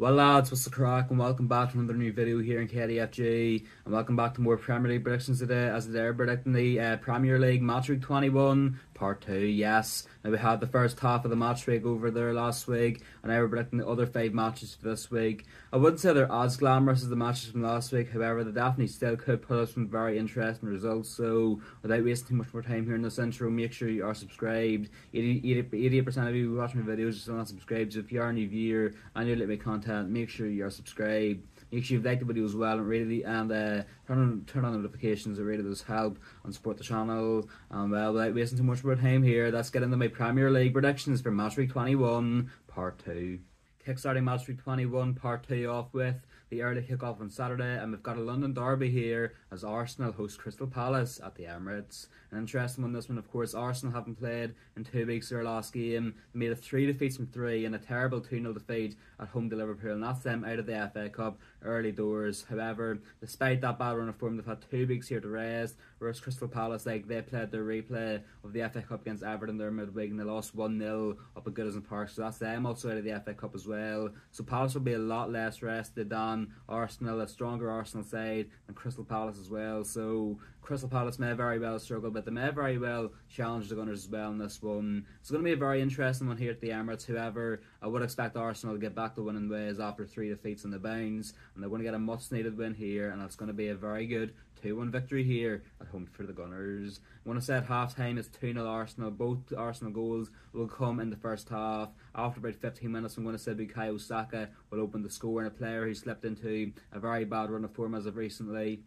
Well lads, what's the crack and welcome back to another new video here in KDFG and welcome back to more Premier League predictions today as they're predicting the uh, Premier League Match Week 21 Part 2, yes. Now we had the first half of the match week over there last week and now we're predicting the other five matches for this week. I wouldn't say they're as glamorous as the matches from last week, however they definitely still could put us some very interesting results so without wasting too much more time here in this intro, make sure you are subscribed. 80, percent of you watching my videos are not subscribed, so if you are a new viewer and you're like my content, make sure you are subscribed. Make sure you've liked the video as well, and really and uh, turn on turn on notifications. It really does help and support the channel. And well, without wasting too much more time here, let's get into my Premier League predictions for Match Week 21, Part Two. Kickstarting Match Week 21, Part Two off with the early kick-off on Saturday, and we've got a London derby here as Arsenal host Crystal Palace at the Emirates. An interesting one, this one, of course. Arsenal haven't played in two weeks their last game. They made a three defeats from three and a terrible 2 0 defeat at home to Liverpool, and that's them out of the FA Cup early doors. However, despite that bad run of form, they've had two weeks here to rest. Whereas Crystal Palace, like they played their replay of the FA Cup against Everton their midweek and they lost 1 0 up at Goodison Park, so that's them also out of the FA Cup as well. So Palace will be a lot less rested than Arsenal, a stronger Arsenal side, and Crystal Palace as well. So Crystal Palace may very well struggle, but they may very well challenge the Gunners as well in this one. It's going to be a very interesting one here at the Emirates. However, I would expect Arsenal to get back to winning ways after three defeats in the bounds, and they're going to get a much needed win here, and it's going to be a very good 2 1 victory here at home for the Gunners. I to say at half time it's 2 0 Arsenal. Both Arsenal goals will come in the first half. After about 15 minutes, I'm going to say Bukayo Saka will open the score, and a player who slipped into a very bad run of form as of recently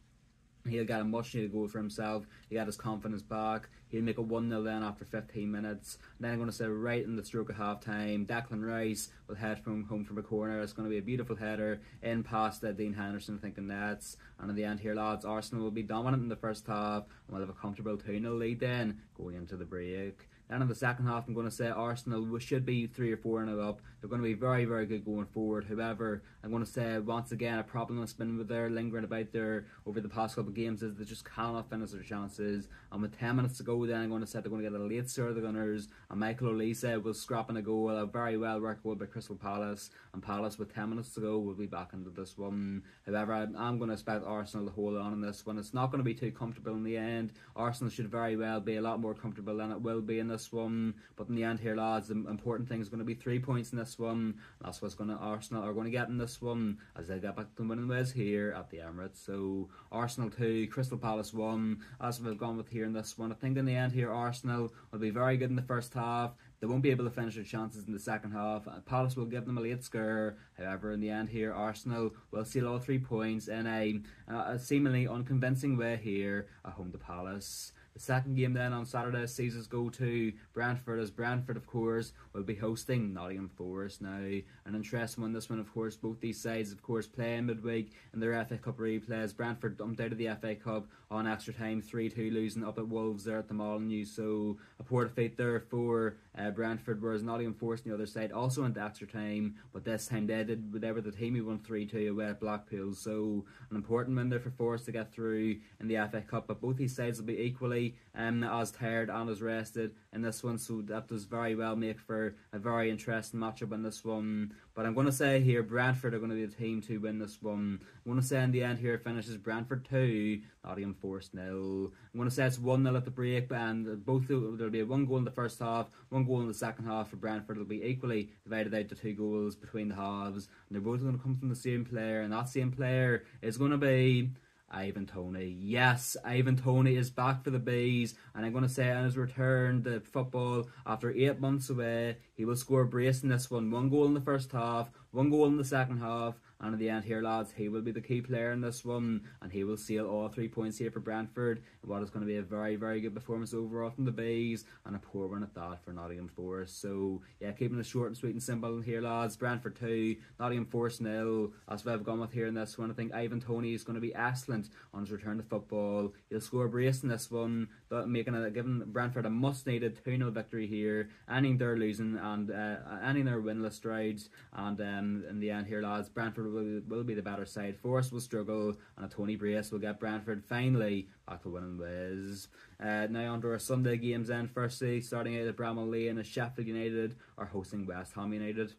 He'll get a much needed goal for himself. He got his confidence back. He'll make a 1 0 then after 15 minutes. And then I'm going to say right in the stroke of half time, Declan Rice will head from home from a corner. It's going to be a beautiful header in past uh, Dean Henderson thinking nets. And in the end here, lads, Arsenal will be dominant in the first half and will have a comfortable 2 0 lead then going into the break. Then in the second half, I'm going to say Arsenal should be 3 or 4 0 up. They're going to be very, very good going forward. However, I'm going to say once again, a problem that's been with their lingering about there over the past couple of games is they just cannot finish their chances. And with 10 minutes to go, then I'm going to say they're going to get a late start the Gunners. And Michael Olise will scrapping a goal, a very well worked goal by Crystal Palace. And Palace, with 10 minutes to go, will be back into this one. However, I'm going to expect Arsenal to hold on in this one. It's not going to be too comfortable in the end. Arsenal should very well be a lot more comfortable than it will be in this one. But in the end, here, lads, the important thing is going to be three points in this one. That's what's going to Arsenal are going to get in this one as they get back to winning ways here at the Emirates. So Arsenal two, Crystal Palace one. As we've gone with here in this one, I think in the end here, Arsenal will be very good in the first half. They won't be able to finish their chances in the second half. Uh, Palace will give them a late scare. However, in the end here, Arsenal will seal all three points in a, uh, a seemingly unconvincing way here at home to Palace. The second game then on Saturday sees us go to Brentford as Brentford of course will be hosting Nottingham Forest now. An interesting one this one of course both these sides of course play midweek in their FA Cup replays. Brentford dumped out of the FA Cup on extra time 3-2 losing up at Wolves there at the Molineux so a poor defeat there for uh, Brentford whereas Nottingham Forest on the other side also went extra time but this time they did whatever the team who won 3-2 away at Blackpool so an important win there for Forest to get through in the FA Cup but both these sides will be equally um, as tired and as rested in this one, so that does very well make for a very interesting matchup in this one. But I'm going to say here, Brentford are going to be the team to win this one. I'm going to say in the end here, finishes Brentford 2, Nottingham Forest nil. I'm going to say it's 1 0 at the break, and both there'll be one goal in the first half, one goal in the second half for Brentford. It'll be equally divided out to two goals between the halves, and they're both going to come from the same player, and that same player is going to be. Ivan Toney. Yes, Ivan Toney is back for the Bees, and I'm going to say on his return to football after eight months away, he will score a brace in this one. One goal in the first half, one goal in the second half, and in the end here, lads, he will be the key player in this one, and he will seal all three points here for Brentford. What is going to be a very, very good performance overall from the Bees, and a poor one at that for Nottingham Forest. So, yeah, keeping it short and sweet and simple here, lads. Brentford 2, Nottingham Forest nil. That's what I've gone with here in this one. I think Ivan Toney is going to be excellent on his return to football. He'll score a brace in this one, but making a, giving Brentford a must needed 2 0 victory here, ending their losing and uh, ending their winless strides. And um, in the end here, lads, Brentford will, will be the better side. Forest will struggle, and a Toney Brace will get Brentford finally back to winning ways. Uh, now on to our Sunday games then. Firstly, starting out at Bramall Lane as Sheffield United are hosting West Ham United.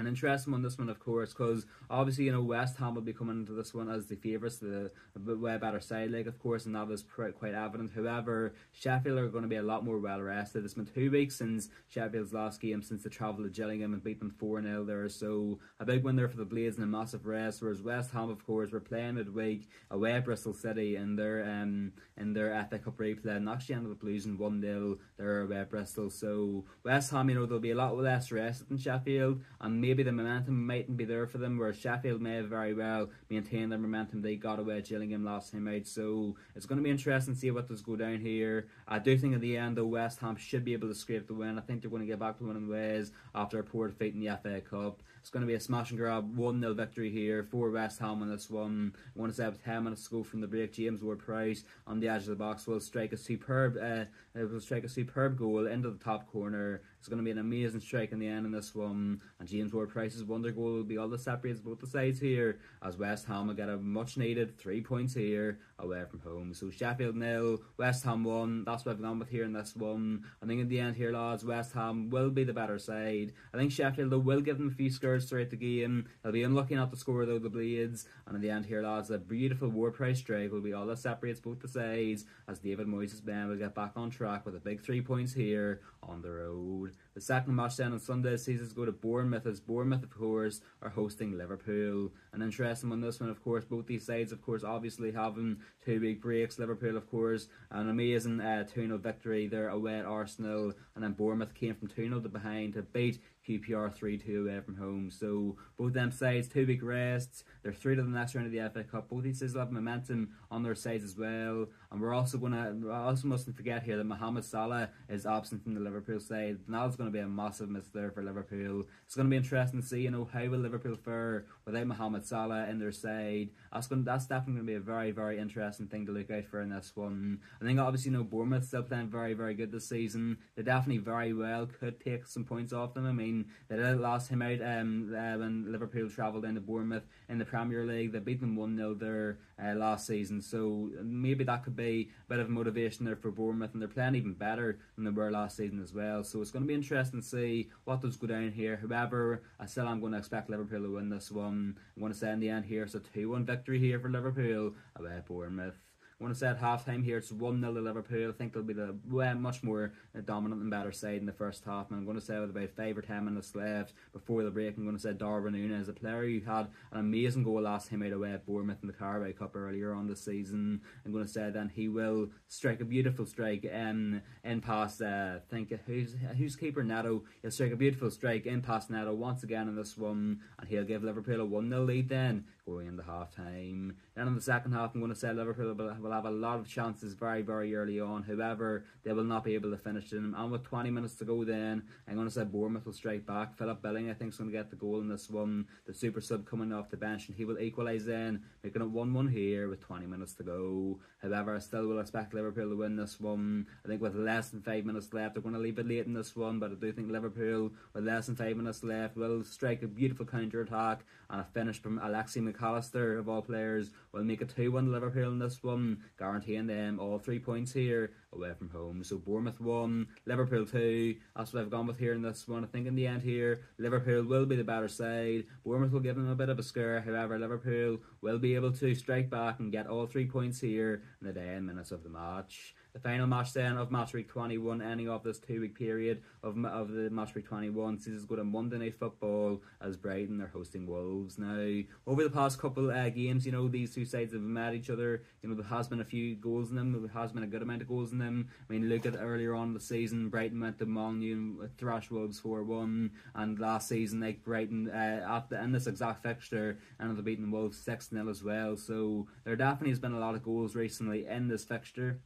An interesting one, this one, of course, because obviously, you know, West Ham will be coming into this one as the favourites, the, way better side leg, of course, and that is quite evident. However, Sheffield are going to be a lot more well rested. It's been two weeks since Sheffield's last game, since they travelled to Gillingham and beat them 4 0 there. So, a big win there for the Blades and a massive rest. Whereas West Ham, of course, were playing midweek away at Bristol City in their um, in their FA Cup replay and actually ended up losing 1 0 there away at Bristol. So, West Ham, you know, they'll be a lot less rested than Sheffield. And maybe the momentum mightn't be there for them, whereas Sheffield may have very well maintain their momentum they got away at Gillingham last time out. So it's going to be interesting to see what does go down here. I do think at the end, though, West Ham should be able to scrape the win. I think they're going to get back to winning ways after a poor defeat in the FA Cup. It's going to be a smash and grab 1 0 victory here for West Ham on this one. Want to with 10 minutes to go from the break, James Ward Prowse on the edge of the box will strike a superb uh, will strike a superb goal into the top corner. It's going to be an amazing strike in the end in this one. And James Ward Prowse's wonder goal will be all that separates both the sides here, as West Ham will get a much needed three points here away from home. So Sheffield nil, West Ham one. That's what I've gone with here in this one. I think in the end here, lads, West Ham will be the better side. I think Sheffield will give them a few scores throughout the game. They'll be unlucky not to score though the Blades. And in the end here, lads, a beautiful Ward Prowse strike will be all that separates both the sides, as David Moyes' men will get back on track with a big three points here on the road. The second match then on Sunday sees us go to Bournemouth as Bournemouth, of course, are hosting Liverpool. An interesting one, this one, of course. Both these sides, of course, obviously having two big breaks. Liverpool, of course, an amazing uh, 2 0 victory there away at Arsenal. And then Bournemouth came from 2 0 to behind to beat QPR 3 2 away from home. So both them sides, two big rests. They're through to the next round of the FA Cup. Both these sides have momentum on their sides as well. And we're also going to, also mustn't forget here that Mohamed Salah is absent from the Liverpool side. Now it's going to be a massive miss there for Liverpool. It's going to be interesting to see, you know, how will Liverpool fare without Mohamed Salah in their side. That's going, that's definitely going to be a very, very interesting thing to look out for in this one. I think obviously, you know, Bournemouth still playing very, very good this season. They definitely very well could take some points off them. I mean, they did last him out um, uh, when Liverpool travelled into Bournemouth in the Premier League. They beat them 1 0 there uh, last season. So maybe that could be a bit of motivation there for Bournemouth, and they're playing even better than they were last season as well. So it's going to be interesting to see what does go down here. However, I still am going to expect Liverpool to win this one. I'm going to say in the end here it's a 2 1 victory here for Liverpool away at Bournemouth. Want to say at half time here it's 1 0 to Liverpool. I think they'll be the well, much more uh, dominant and better side in the first half. And I'm going to say with about 5 or 10 minutes left before the break, I'm going to say Darwin Núñez, a player who had an amazing goal last time out away at Bournemouth in the Carabao Cup earlier on this season. I'm going to say then he will strike a beautiful strike in, in past, uh, I think, uh, who's, uh, who's keeper Neto. He'll strike a beautiful strike in past Neto once again in this one, and he'll give Liverpool a 1 0 lead then going into half time. Then in the second half, I'm going to say Liverpool will will have a lot of chances very, very early on. However, they will not be able to finish them. And with 20 minutes to go, then I'm going to say Bournemouth will strike back. Philip Billing, I think, is going to get the goal in this one. The super sub coming off the bench, and he will equalise then, making it 1 1 here with 20 minutes to go. However, I still will expect Liverpool to win this one. I think with less than five minutes left, they're going to leave it late in this one, but I do think Liverpool, with less than five minutes left, will strike a beautiful counter attack and a finish from Alexi Mac Allister, of all players, will make it 2 1 Liverpool in this one, guaranteeing them all three points here away from home. So Bournemouth 1, Liverpool 2. That's what I've gone with here in this one. I think in the end here, Liverpool will be the better side. Bournemouth will give them a bit of a scare. However, Liverpool will be able to strike back and get all three points here in the 10 minutes of the match. The final match then of match week 21, ending off this two week period of, of the match week 21, sees us go to Monday Night Football as Brighton are hosting Wolves. Now, over the past couple uh, games, you know, these two sides have met each other. You know, there has been a few goals in them, there has been a good amount of goals in them. I mean, look at earlier on the season, Brighton went to Molineux and thrashed Wolves 4 1, and last season, like Brighton, uh, at the, in this exact fixture, ended up beating Wolves 6 0 as well. So, there definitely has been a lot of goals recently in this fixture.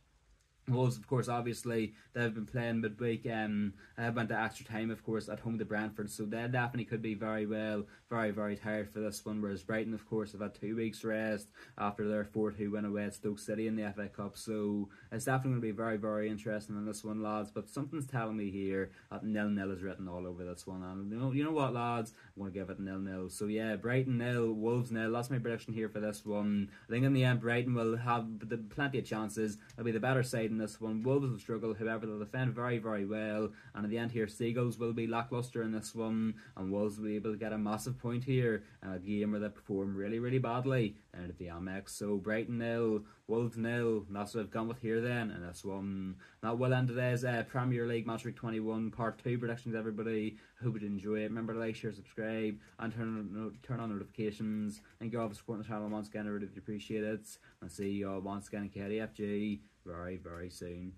Wolves, of course, obviously they've been playing midweek. and Um, I went to extra time, of course, at home to Brentford, so they definitely could be very well, very very tired for this one. Whereas Brighton, of course, have had two weeks rest after their four-two win away at Stoke City in the FA Cup. So it's definitely going to be very very interesting in this one, lads. But something's telling me here that nil nil is written all over this one, and you know, you know what, lads, I'm going to give it nil nil. So yeah, Brighton nil, Wolves nil. That's my prediction here for this one. I think in the end, Brighton will have plenty of chances. They'll be the better side in this one. Wolves will struggle, however, they'll defend very, very well. And at the end here, Seagulls will be lackluster in this one, and Wolves will be able to get a massive point here in a game where they perform really, really badly down at the Amex. So Brighton nil, Wolves nil. That's what I've gone with here then. And this one that will end today's uh, Premier League Match Week 21 Part 2 predictions, everybody. I hope you enjoy it. Remember to like, share, subscribe, and turn on, turn on notifications. Thank you all for supporting the channel once again. I really appreciate it. I'll see you all once again in KDFG very, very soon.